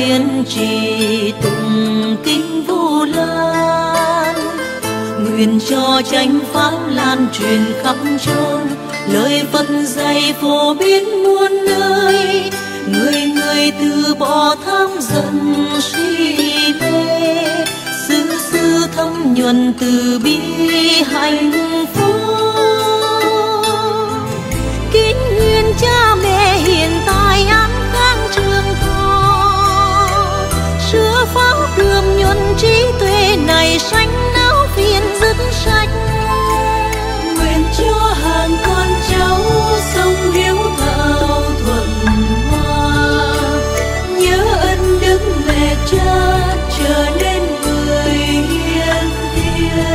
nguyện trì tụng kinh vu lan. Nguyện cho chánh pháp lan truyền khắp chốn lời phật dạy phổ biến muôn nơi. Người người từ bỏ tham dần si mê. Sư sư thâm nhuần từ bi hạnh phúc. Kính nguyện cha mẹ hiện tại an này sanh não phiền dứt sạch. Nguyện cho hàng con cháu sống hiếu thảo thuận hòa. Nhớ ân đức mẹ cha trở nên người hiền thiện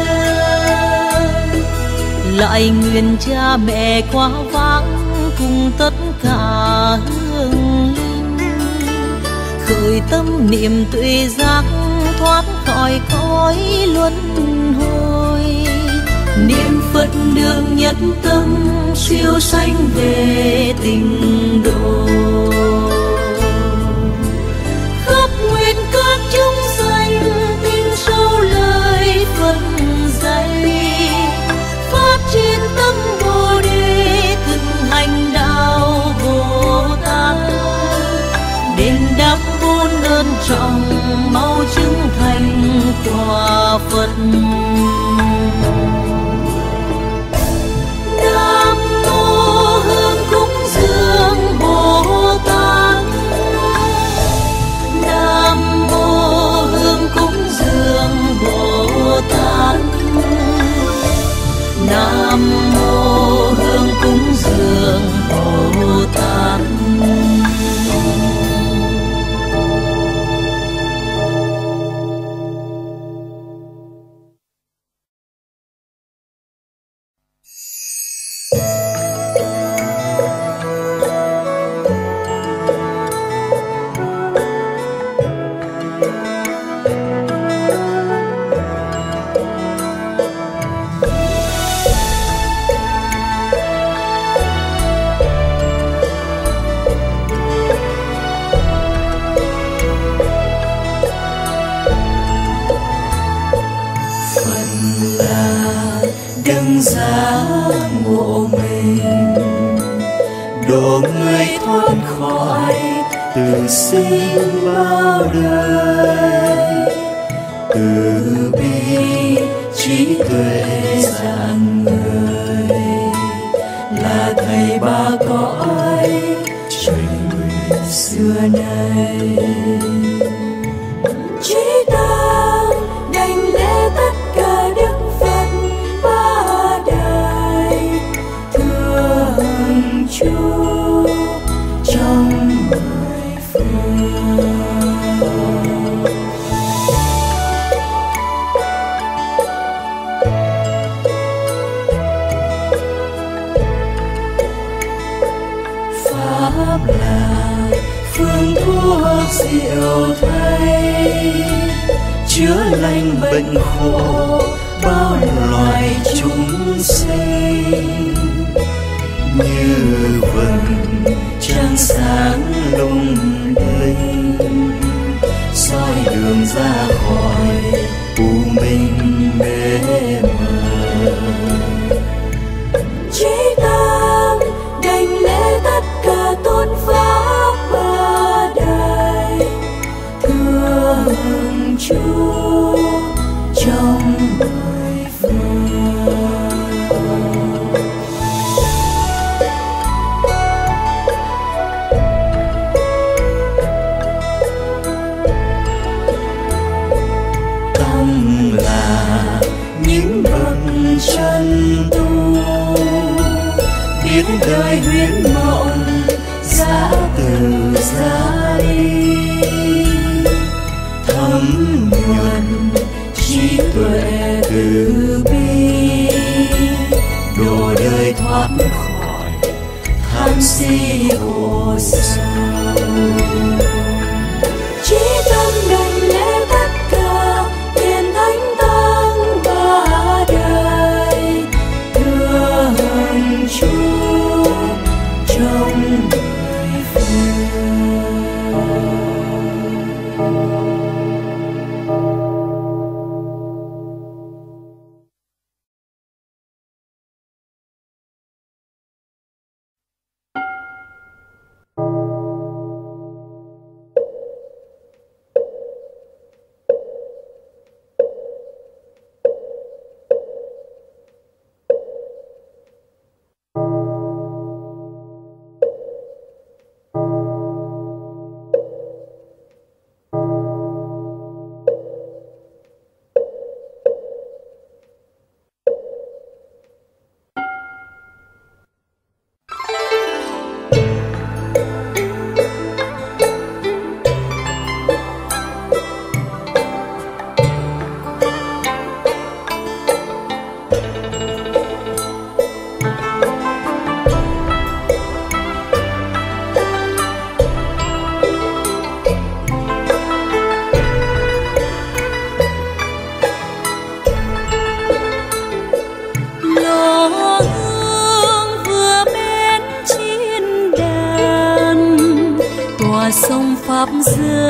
lại nguyện cha mẹ quá vãng cùng tất cả hương linh. Khởi tâm niệm tuệ giác khỏi cõi luân hồi. Niệm phật đường nhất tâm, siêu sanh về tình độ. Khắp nguyện các chúng sanh tin sâu lời phật dạy. Phát triển tâm bồ đề thực hành đạo bồ tát. Đền đáp vốn ơn trọng qua phật cõi trời người xưa nay. biết đời huyễn mộng giã từ ra đi thấm nhuần trí tuệ từ bi đồ đời thoát khỏi tham si khổ sầu màu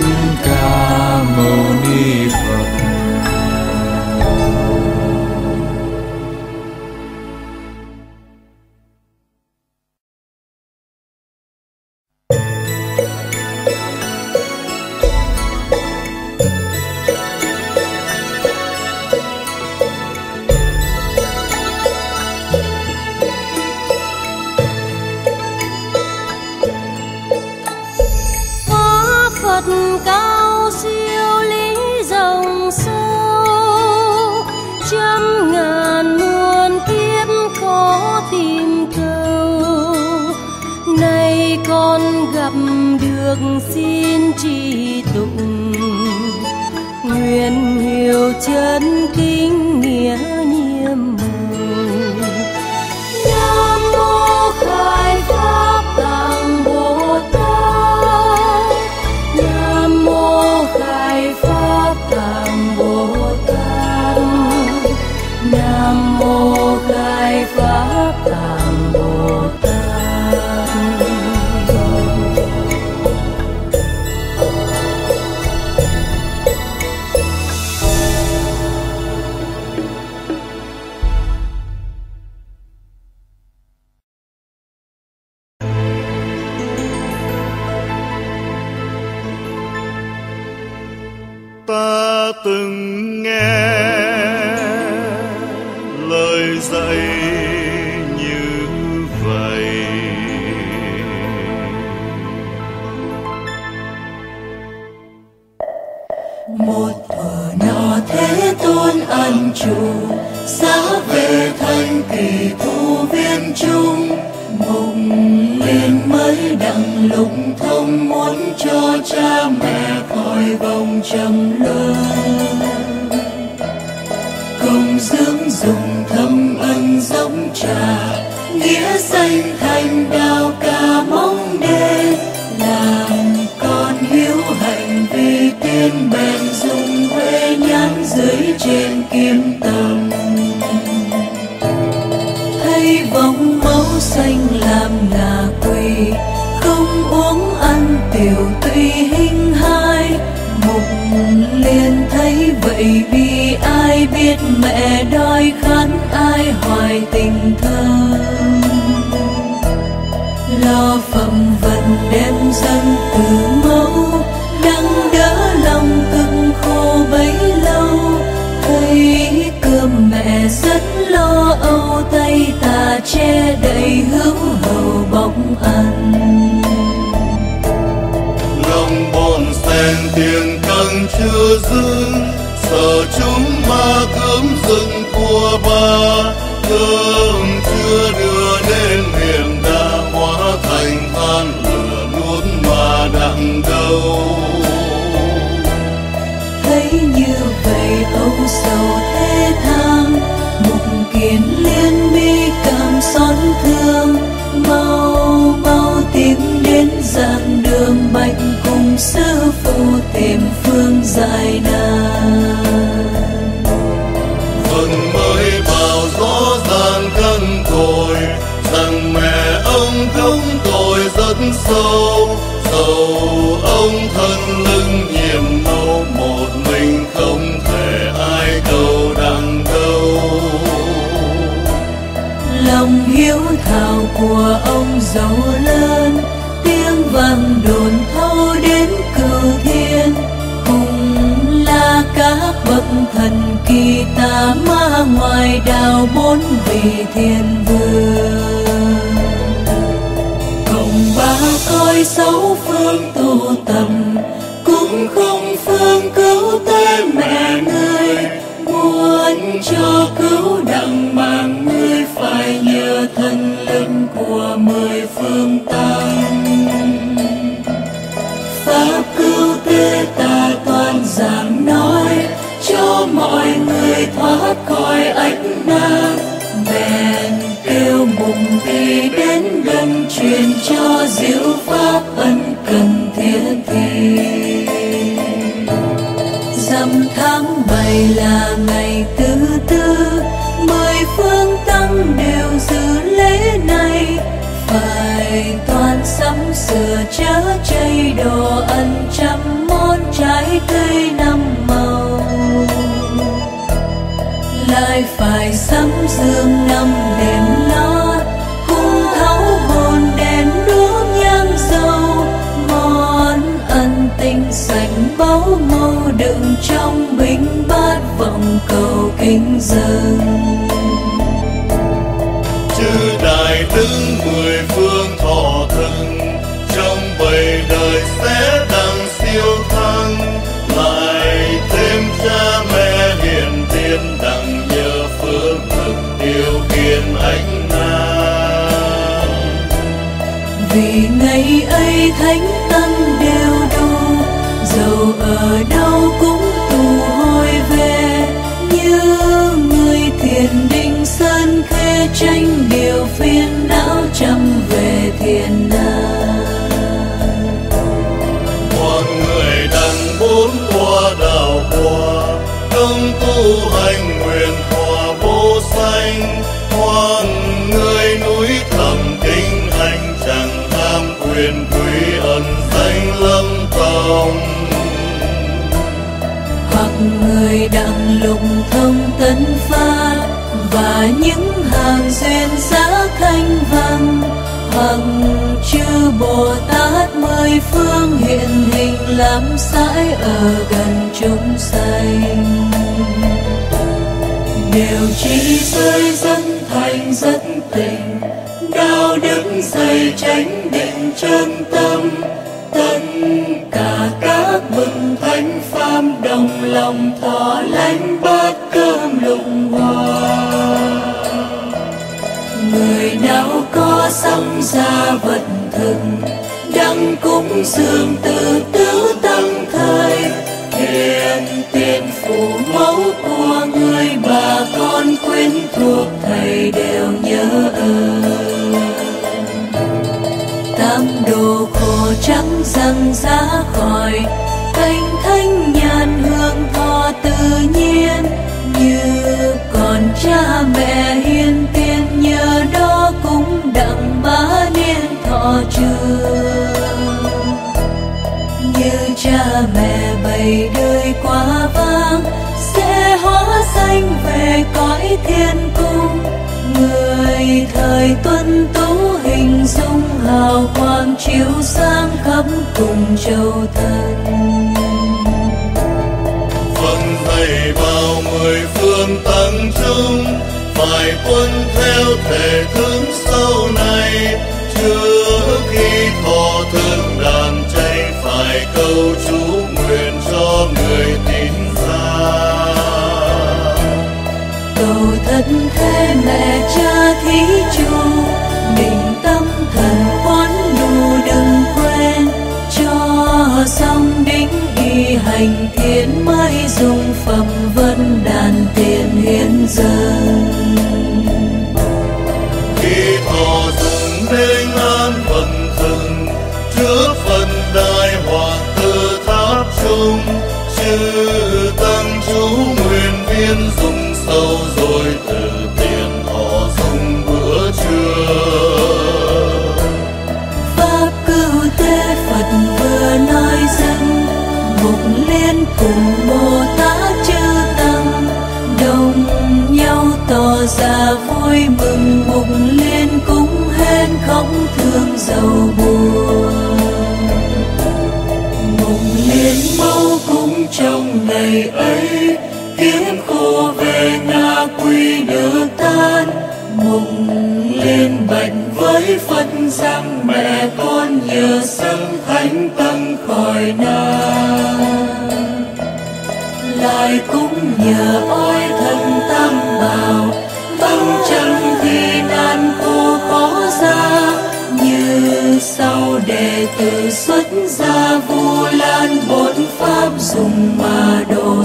nam ca. ta từng nghe lời dạy như vậy. Một thuở nọ thế tôn ân chủ xa về thanh kỳ thu viên trung lúc lục thông muốn cho cha mẹ khỏi vòng trầm luân. Công dưỡng dùng thâm ân giống trà nghĩa danh thành đạo ca mong đê làm con hiếu hạnh vì tiên bèn dùng quê nhãn dưới trên kim tầng. Điều tiểu tùy hình hai mục liền thấy vậy vì ai biết mẹ đói khát, ai hoài tình thơ lo phẩm vận đem dân từ mẫu đang đỡ lòng cực khô bấy lâu. Thấy cơm mẹ rất lo âu, tay ta che đầy hữu hầu bọc ăn. Tiền căng chưa dưng, sợ chúng ma cướm rừng của ba. Cơm chưa đưa đến liền đã hóa thành than lửa nuốt mà đặng đâu thấy như vậy âu sầu thế thang, mục kiến liên mi cảm xót thương. Giải đàn vâng mới bảo rõ ràng căn cội rằng mẹ ông không tội rất sâu. Dầu ông thân lưng nhiệm màu một mình không thể ai cầu đằng đâu. Lòng hiếu thảo của ông giàu lớn ngoài đào bốn vị thiên dâng. Chư đại đức mười phương thọ thần trong bảy đời sẽ đặng siêu thăng. Lại thêm cha mẹ hiền thiên đặng nhờ phước lực điều khiển ánh nam vì ngày ấy thánh tăng đều đủ dầu ở đâu cũng tranh điều phiền não trăm về thiền nam mọi người đặng bốn qua đạo qua công tu hành nguyện hòa vô sanh. Hoan người núi thầm kính hành chẳng tham quyền quý ẩn danh lâm tòng. Hoặc người đặng lục thông là những hàng duyên giá thanh văn hằng chư bồ tát mười phương hiện hình làm sãi ở gần chúng sanh. Đều chỉ rơi dân thành rất tình, đạo đức dày tránh định chân tâm, tất cả các bậc thánh pháp đồng lòng thọ lãnh bát cơm lụng hoa có sắm ra vật thực đăng cúng dường từ tứ tăng thời. Hiền tiền phụ mẫu của người bà con quyến thuộc, thầy đều nhớ ơn. Tam đồ khổ trắng răng ra khỏi canh thanh nhàn hương thọ tự nhiên. Như còn cha mẹ hiền ngày đời quá vang, sẽ hóa sanh về cõi thiên cung. Người thời tuân tú hình dung hào quang chiếu sáng khắp cùng châu thân phận thầy bao mười phương tăng chúng phải tuân theo thể thức mẹ cha thí chủ, bình tâm thần quán đủ đừng quên. Cho xong đính y hành thiện mới dùng phẩm vân đàn tiền hiến dâng.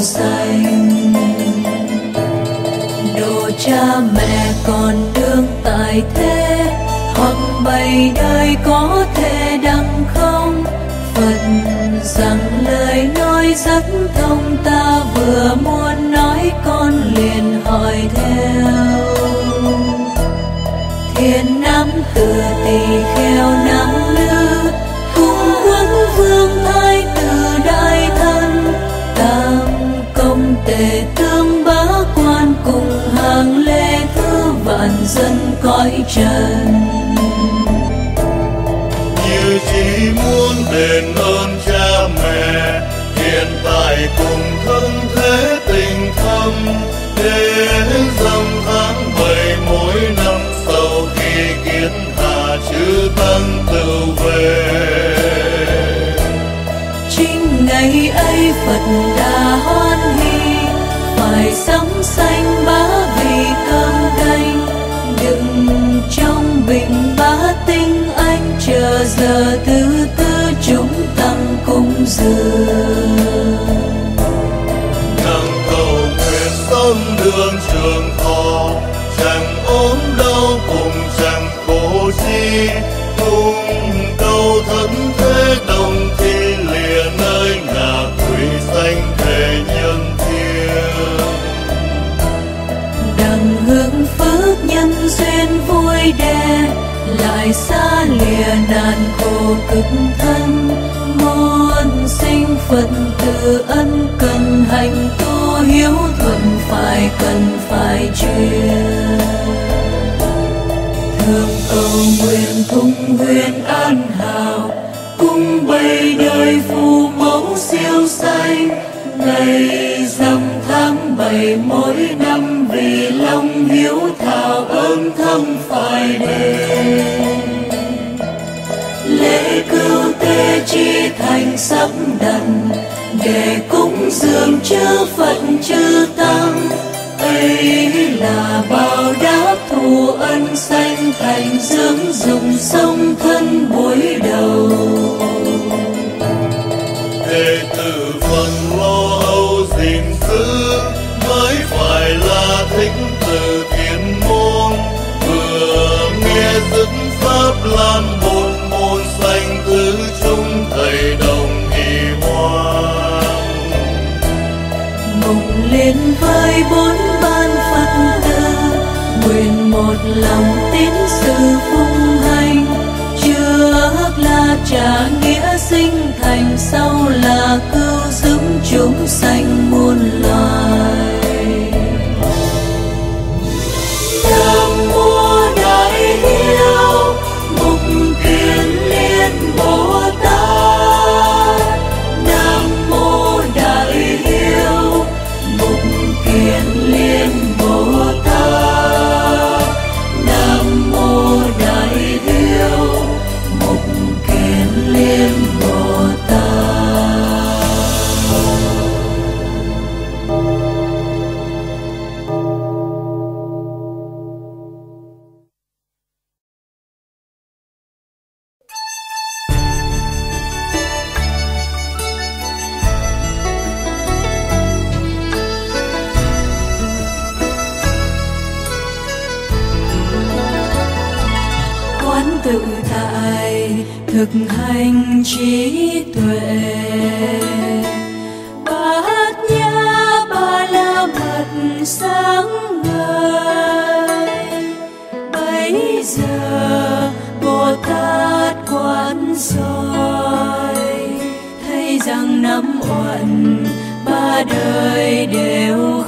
Xanh đồ cha mẹ còn đương tại thế, hoặc bày đời có thể đăng không phật rằng lời nói rất thông, ta vừa muốn nói con liền hỏi thế. Đền ơn cha mẹ, hiện tại cùng thân thế tình thâm. Đến dòng tháng bảy mỗi năm, sau khi kiến hạ chư tăng tự về. Chính ngày ấy phật đã hoan hỷ, phải sống xanh bá vì cơm canh. Đừng trong bình bá tinh anh, chờ giờ thứ tư dường nâng cầu nguyện sống đường trường thọ chẳng ốm đau cùng chẳng khổ chi. Cùng cầu thân thế đồng thi lìa nơi ngạ quỷ sanh thể nhân thiên. Đằng hướng phước nhân duyên vui đe lại xa lìa nạn khổ cực thân từ ân cần hành tu hiếu thuận phải cần phải truyền. Thương cầu nguyện cung huyền an hào cung bày đời phù mẫu siêu xanh ngày rằm tháng bảy mỗi chư phật chư xanh. thực hành trí tuệ. Bát nhã ba la mật sáng ngời. Bây giờ bồ tát quán soi thấy rằng năm uẩn, ba đời đều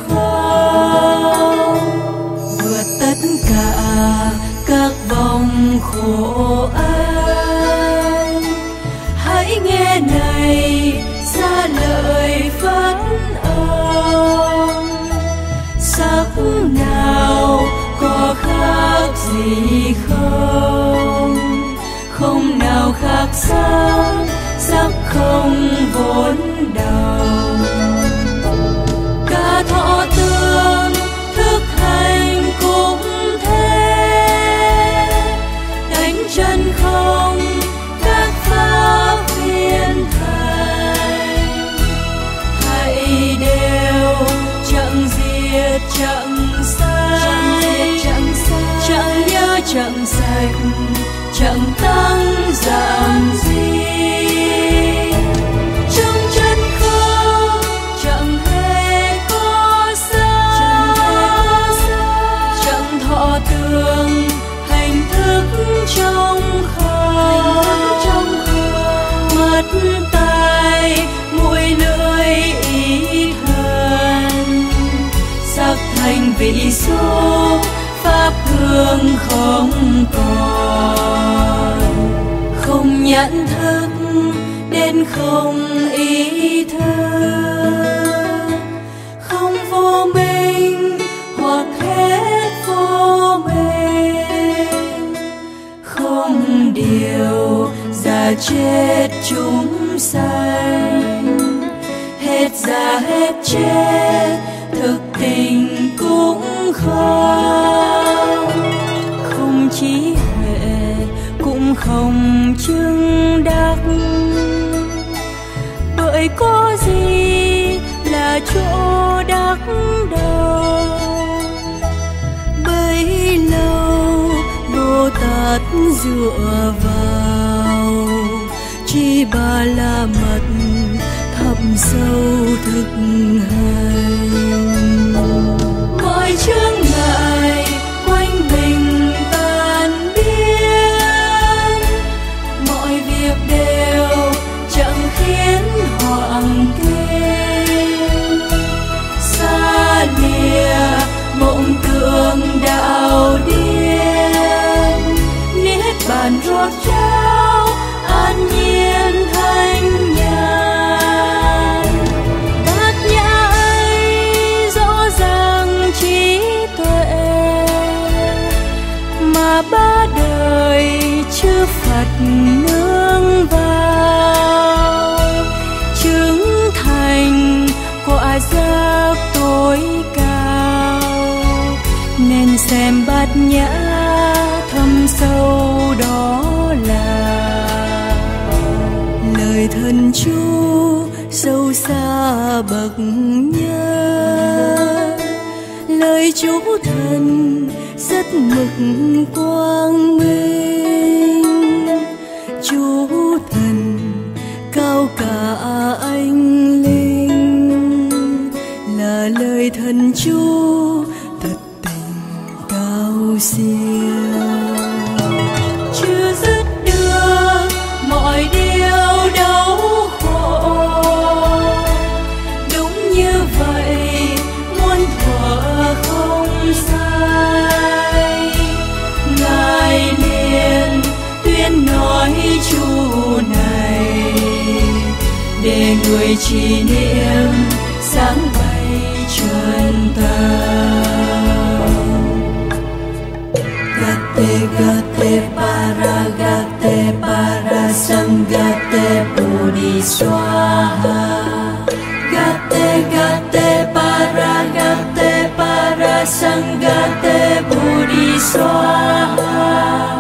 sang sắc không vốn đầu ca thọ tương thức hành cũng thế. Đánh chân không các pháp viên thành. Hãy đều chậm diệt chậm sai chậm nhớ chậm sạch chậm ta không dựa vào chỉ ba la mật thầm sâu thực hành mực tuổi kỷ niệm, sáng bay chân tâm gate gate, para gate, para sam gate bodhi swaha gate gate, para gate, para sang gate bodhi swaha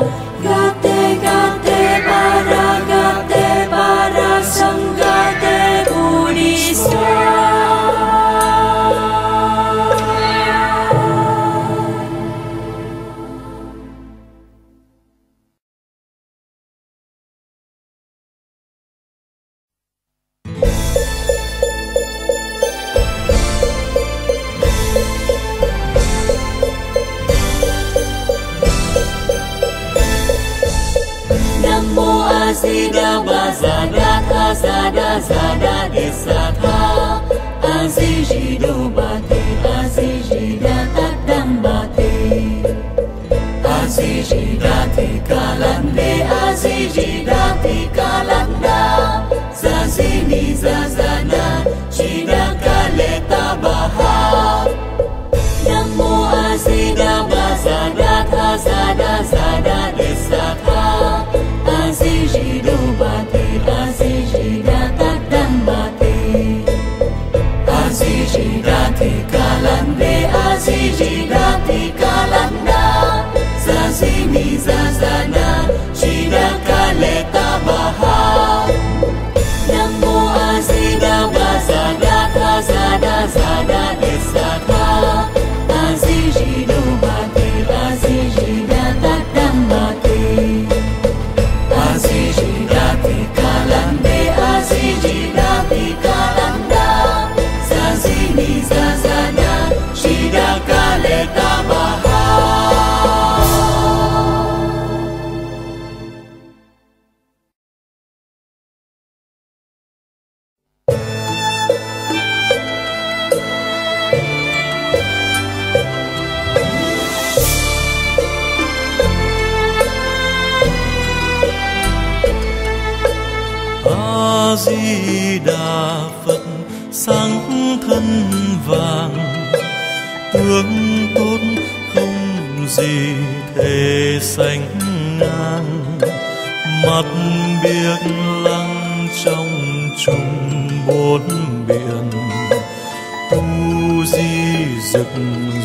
rực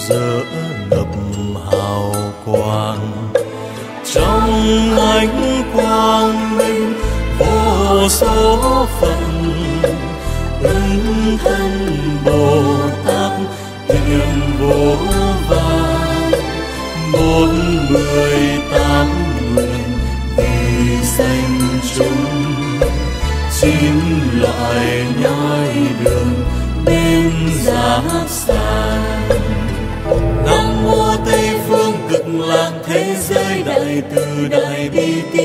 rỡ ngập hào quang. Trong ánh quang minh, vô số phận ứng thân bồ tát hiền vô vàng bốn mười Dai Biti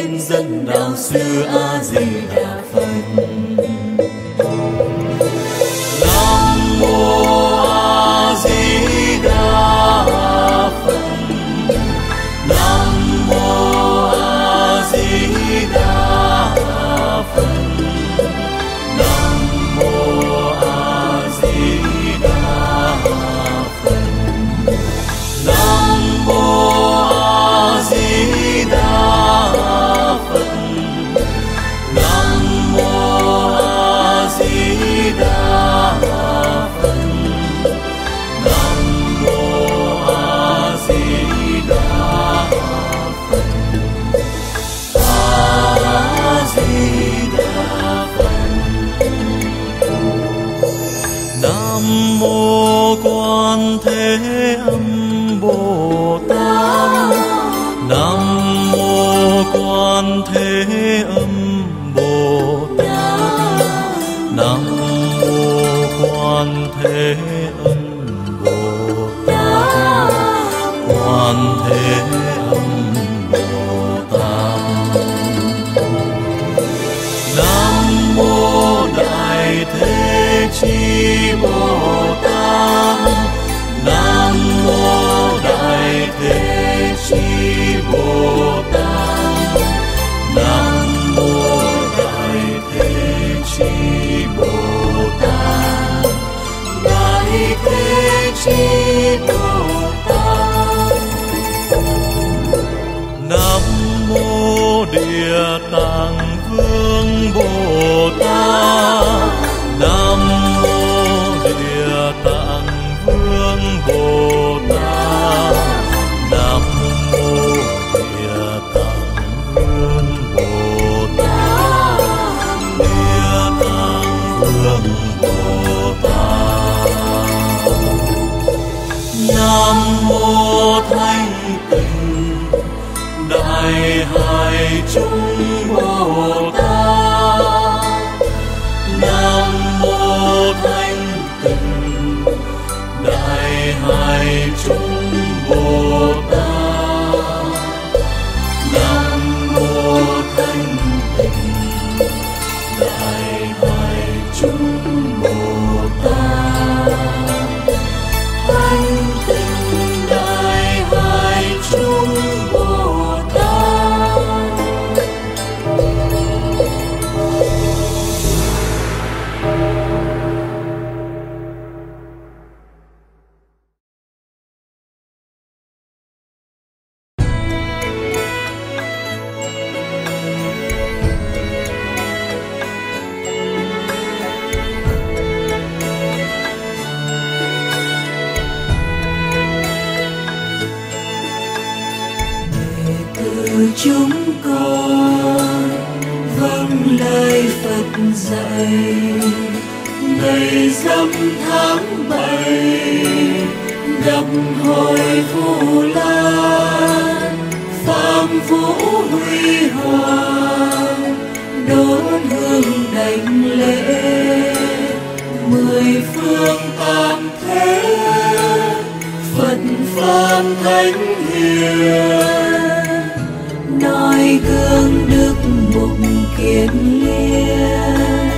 kiệt liêng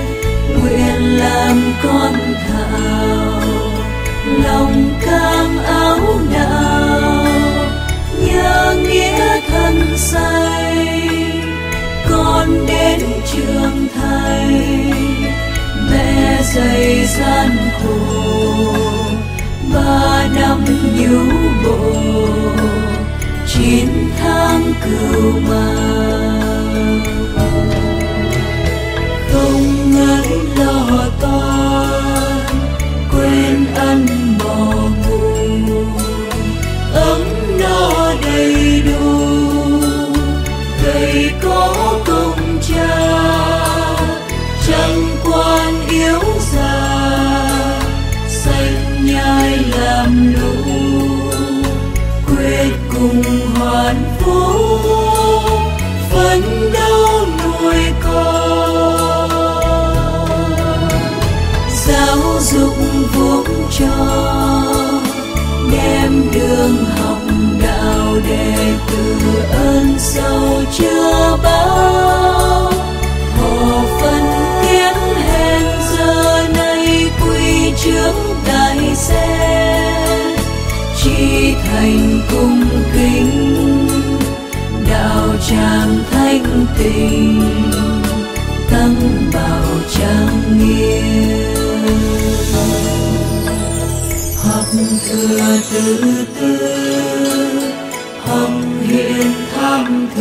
nguyện làm con thảo, lòng cam áo đạo nhớ nghĩa thân say, con đến trường thầy, mẹ dày gian khổ, ba năm nhũ bộ chín tháng cừu mang dầu chưa bao hồ phân kiến hèn giờ nay quy trước đại xe chỉ thành cung kính, đạo tràng thanh tịnh tăng bảo trang nghiêm. Hoặc thừa tự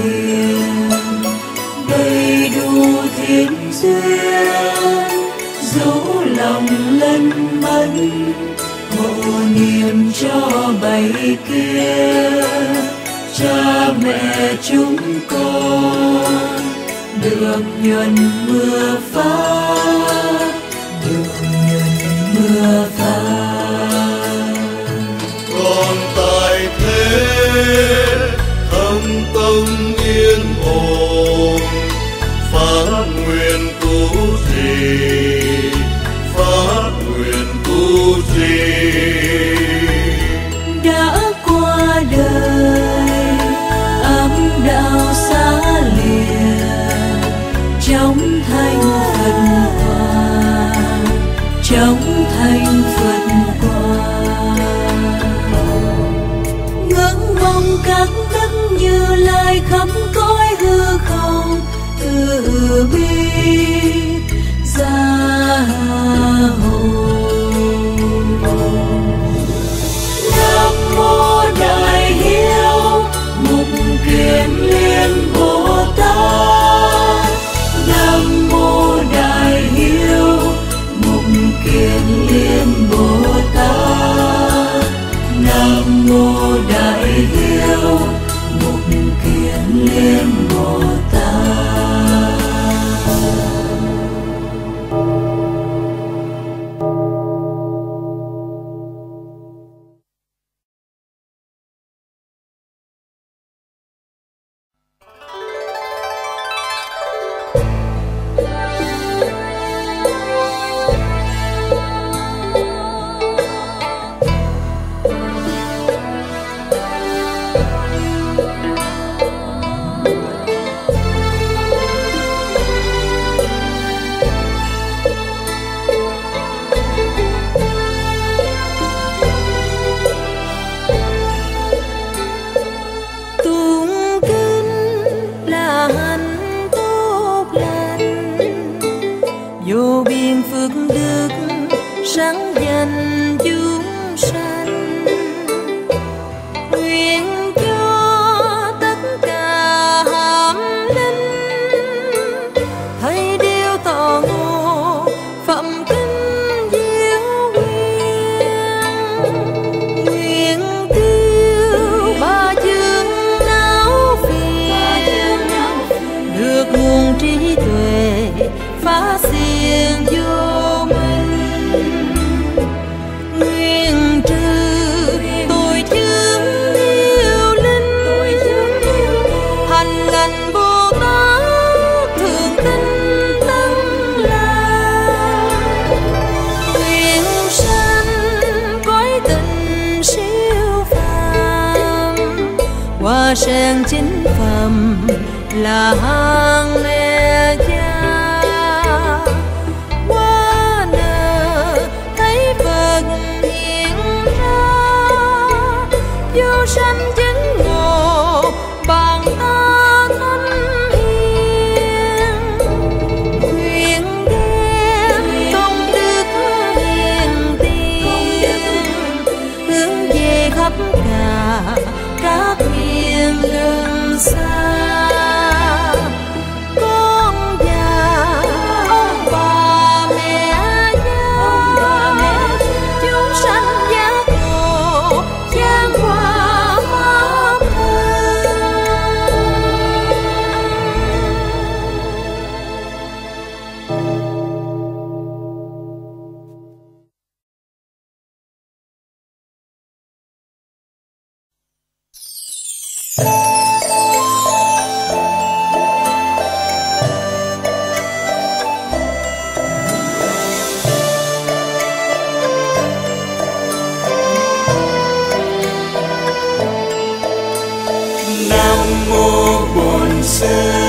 hiền đầy đủ thiên duyên dẫu lòng lân mẫn, hộ niềm cho bầy kia cha mẹ chúng con được nhuần mưa pháo là Nam mô Bổn Sư.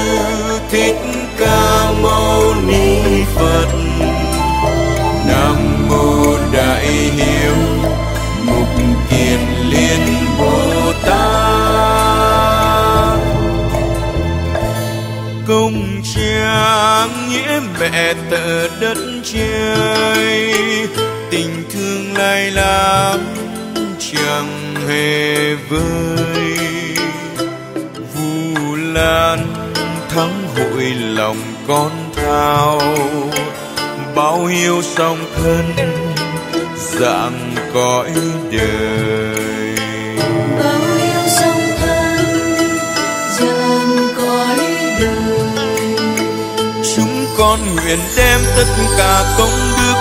mẹ tợ đất trời tình thương lai lắm chẳng hề vơi. Vu lan thắng hội lòng con thao, bao hiếu song thân, dạng cõi đời. con nguyện đem tất cả công đức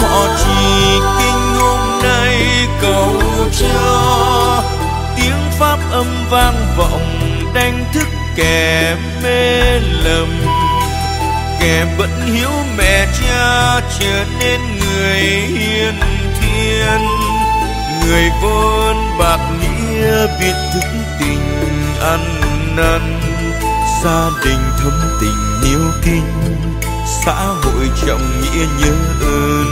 thọ trì kinh hôm nay cầu cho. Tiếng pháp âm vang vọng, đánh thức kẻ mê lầm. Kẻ vẫn hiếu mẹ cha, trở nên người hiền thiên người vốn bạc nghĩa biết thức tình ăn năn gia đình thấm tình yêu kính xã hội trọng nghĩa nhớ ơn.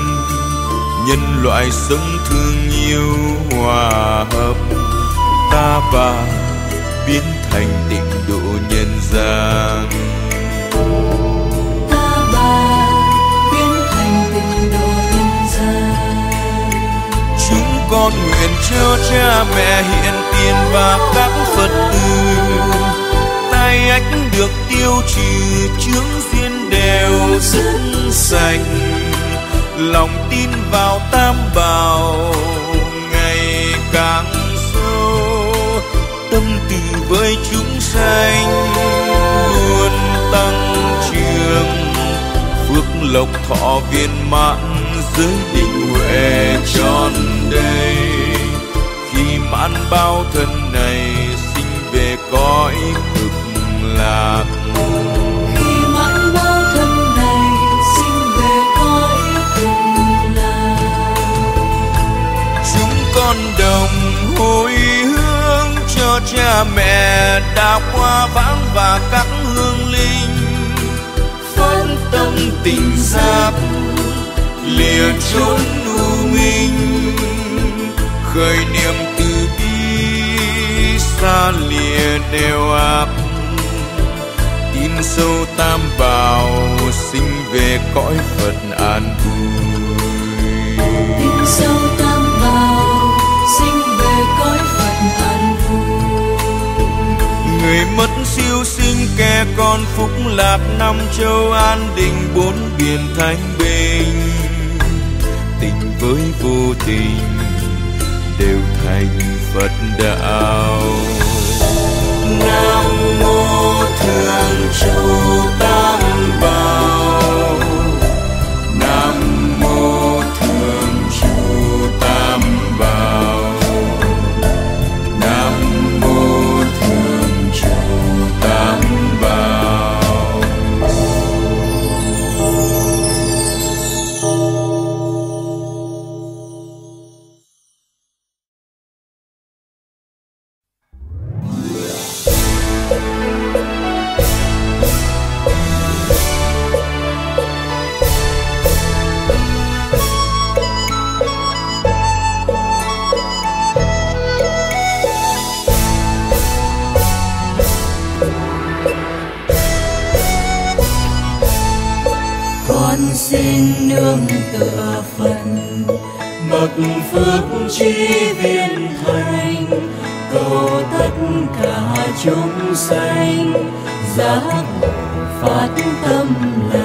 Nhân loại sống thương yêu hòa hợp ta và biến thành tình độ nhân gian. Ta bà biến thành tịnh độ nhân gian. Chúng con nguyện cho cha mẹ hiện tiền và các phật tử. Tay ách được tiêu trừ, chướng duyên đều dân sạch lòng tin vào tam bảo ngày càng sâu, tâm từ với chúng sanh luôn tăng trưởng. Phước lộc thọ viên mãn giới định huệ tròn đầy. Khi mãn bao thân này, sinh về cõi lạc. Khi mãn bao thân này sinh về cõi cực lạc. Chúng con đồng hồi hướng cho cha mẹ đã qua vãng và các hương linh. Phát tâm tình giáp lìa chốn u minh. Khởi niệm từ bi xa lìa đều áp sâu tam bảo sinh về cõi phật an vui. Tin sâu tam bảo sinh về cõi phật an vui. Người mất siêu sinh kẻ con phúc lạc năm châu an định bốn biển thanh bình. Tình với vô tình đều thành phật đạo. Nam mô thương trụ tam bảo con xin nương tựa phần. Bậc phước chi viên thành, cầu tất cả chúng sanh. Giác ngộ phát tâm lành